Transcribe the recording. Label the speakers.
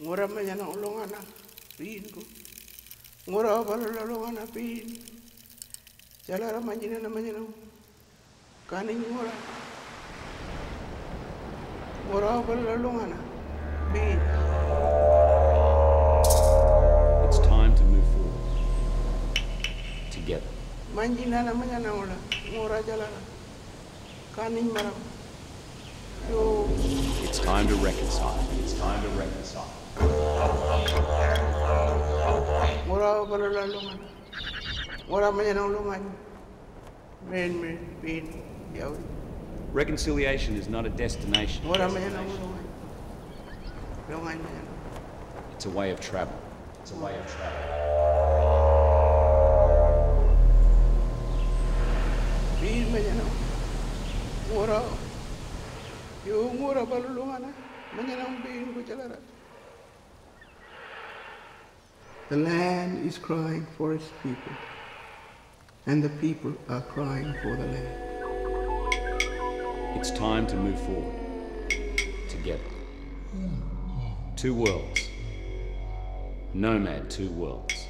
Speaker 1: Ngura man yan ang ulungan na pin ko. Ngura pa lalulungan na piin. Jala raman yun naman yun ang kanin ngura. Ngura pa lalulungan na pin.
Speaker 2: It's time to move forward. Together.
Speaker 1: Manjina namanya yan ang ula. Ngura jala na.
Speaker 2: It's time to reconcile. It's time to reconcile.
Speaker 1: men men
Speaker 2: Reconciliation is not a destination.
Speaker 1: manyana
Speaker 2: It's a way of travel. It's a way of travel.
Speaker 1: Yo The land is crying for its people, and the people are crying for the land.
Speaker 2: It's time to move forward. Together. Two worlds. Nomad two worlds.